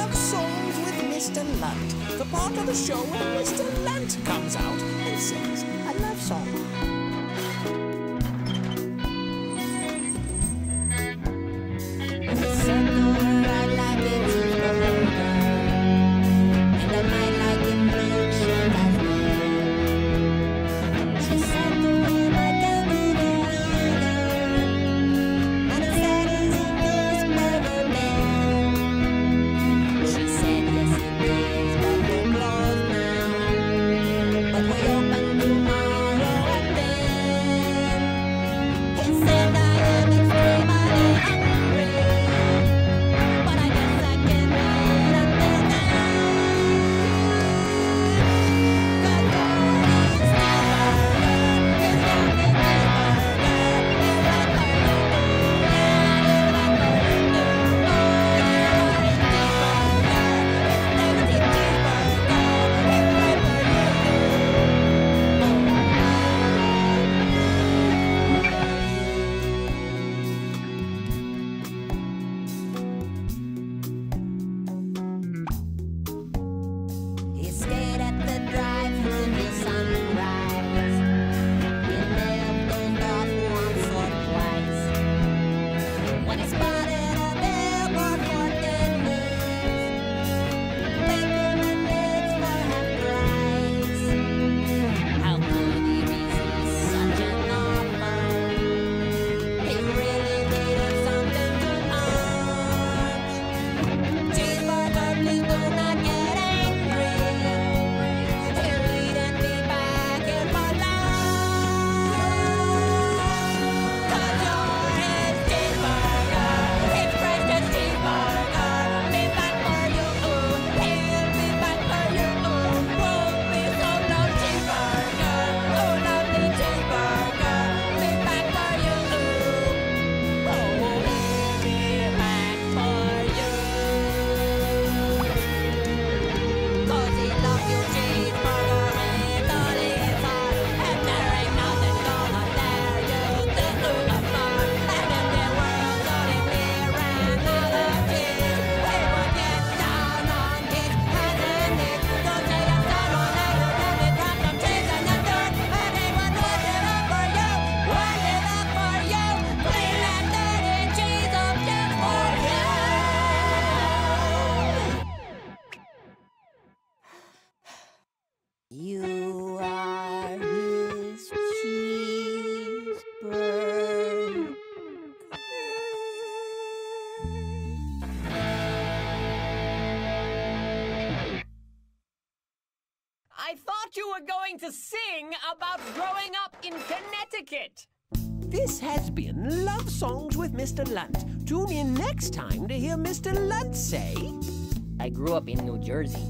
Love Songs with Mr. Lunt, the part of the show where Mr. Lunt comes out and sings a love song. You are his cheeseburger. I thought you were going to sing about growing up in Connecticut. This has been Love Songs with Mr. Lunt. Tune in next time to hear Mr. Lunt say... I grew up in New Jersey.